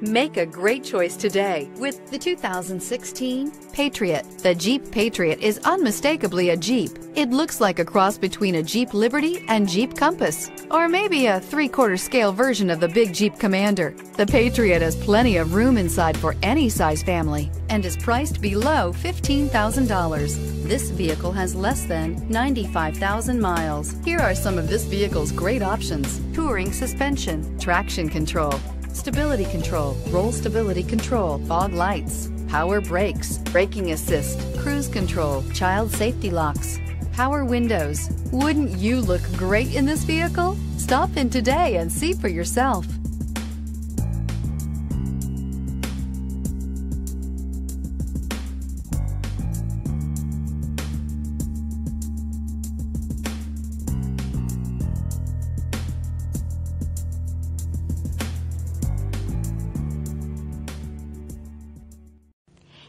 Make a great choice today with the 2016 Patriot. The Jeep Patriot is unmistakably a Jeep. It looks like a cross between a Jeep Liberty and Jeep Compass, or maybe a three-quarter scale version of the big Jeep Commander. The Patriot has plenty of room inside for any size family and is priced below $15,000. This vehicle has less than 95,000 miles. Here are some of this vehicle's great options. Touring suspension, traction control, stability control, roll stability control, fog lights, power brakes, braking assist, cruise control, child safety locks, power windows. Wouldn't you look great in this vehicle? Stop in today and see for yourself.